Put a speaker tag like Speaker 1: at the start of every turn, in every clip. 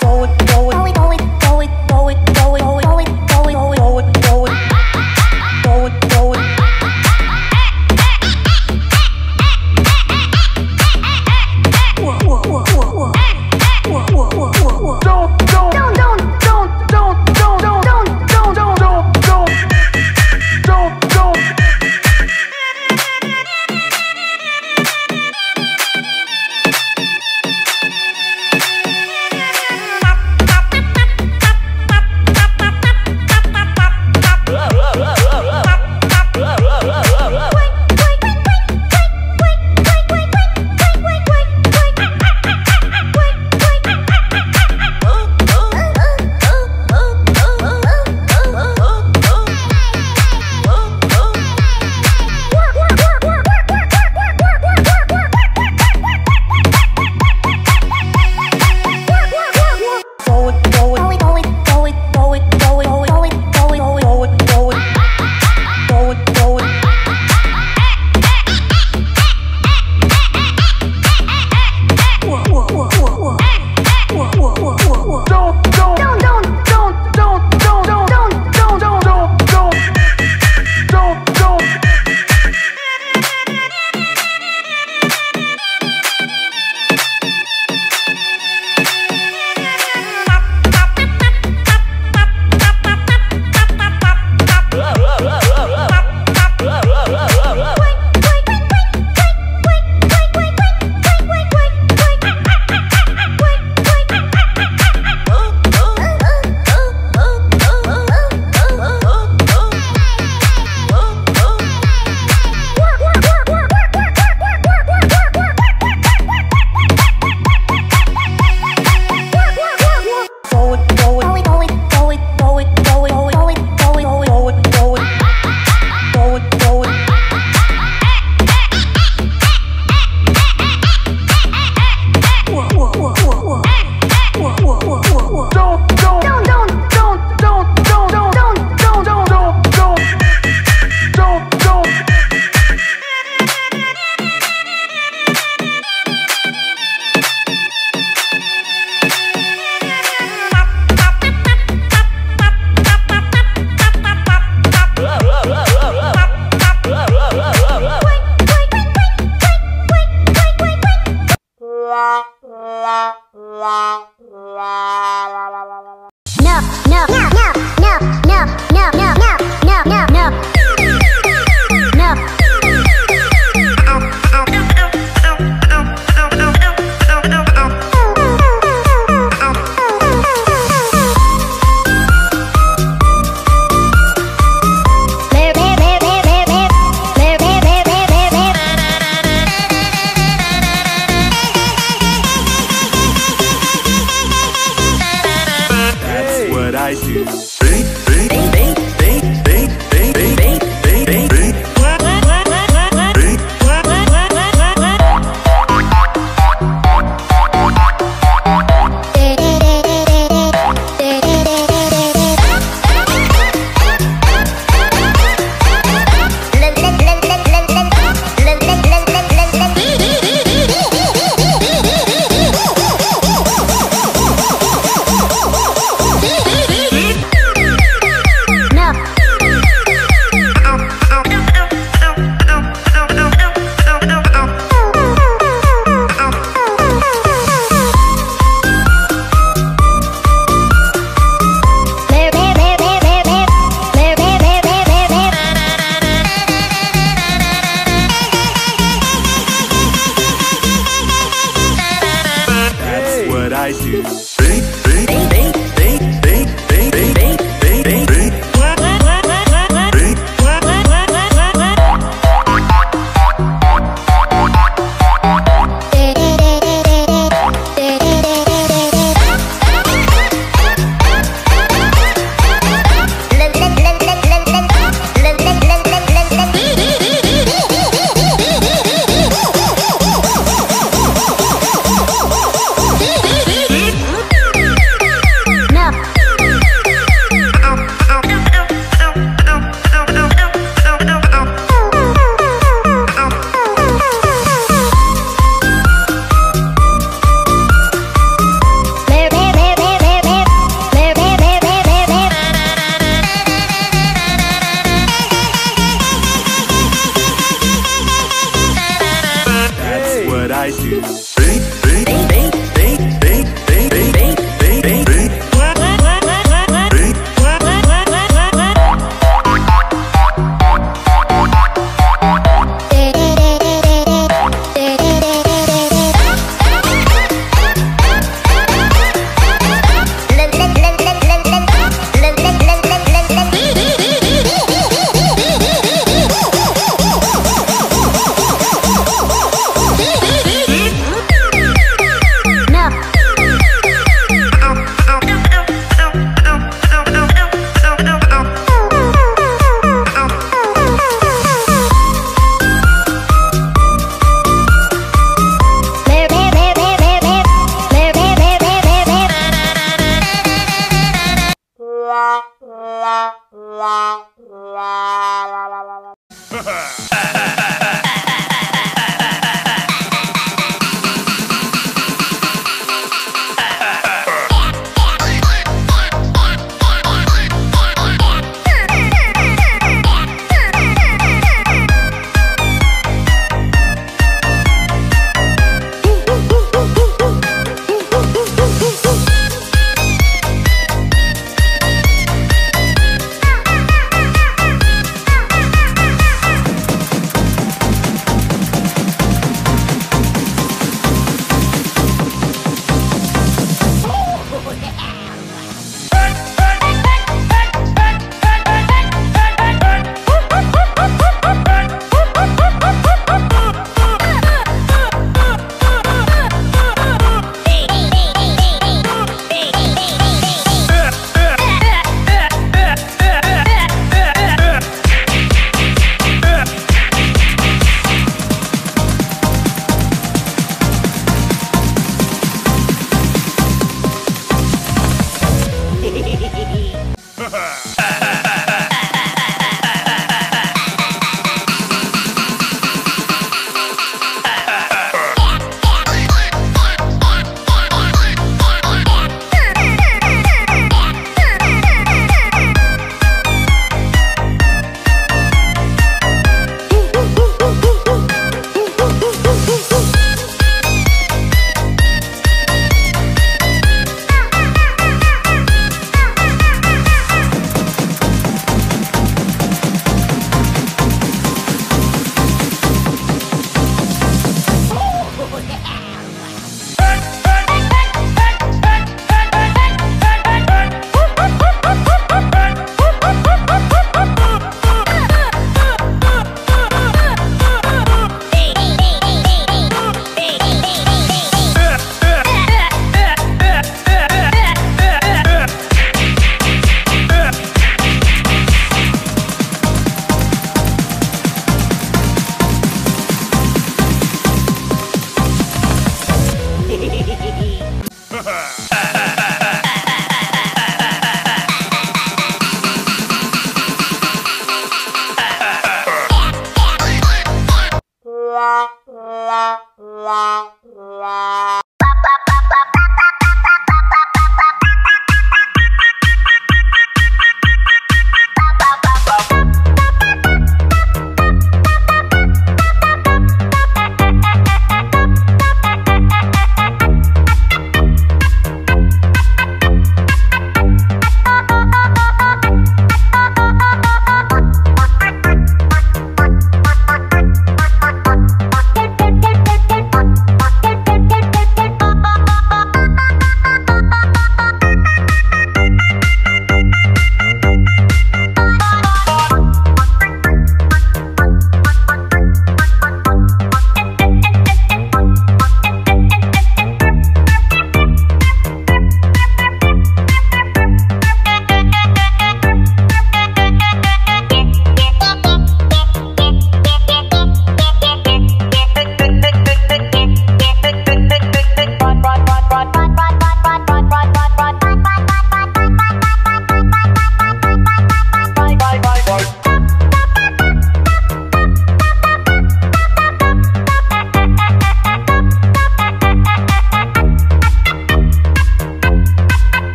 Speaker 1: Go it, go it, go it, go it, go it, go it, go it.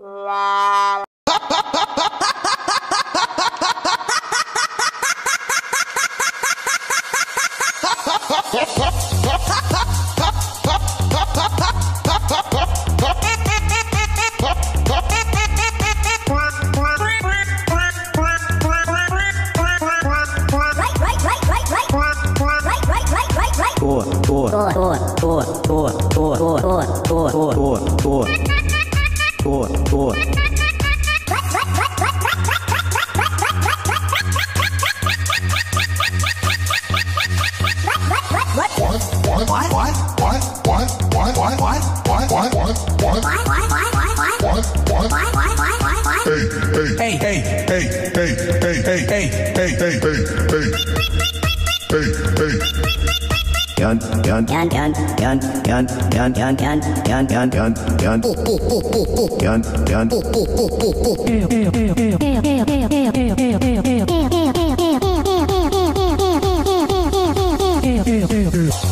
Speaker 2: 啦。
Speaker 3: Yeah.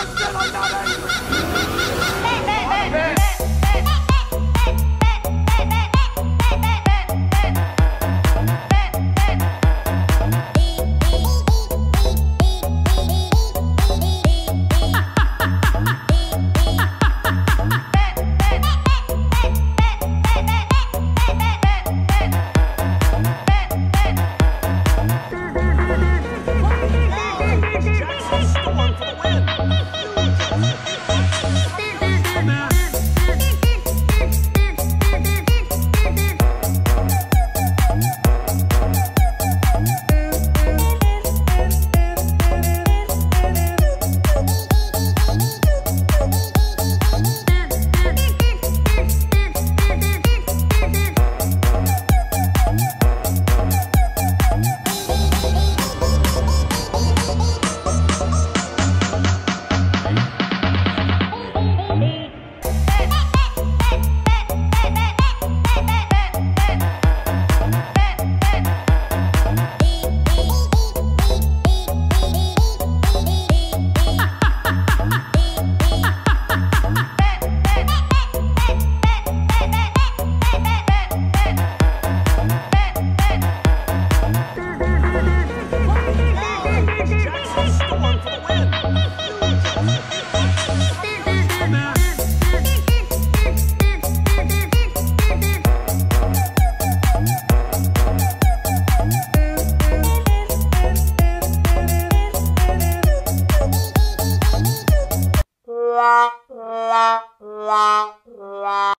Speaker 1: Let's get on that!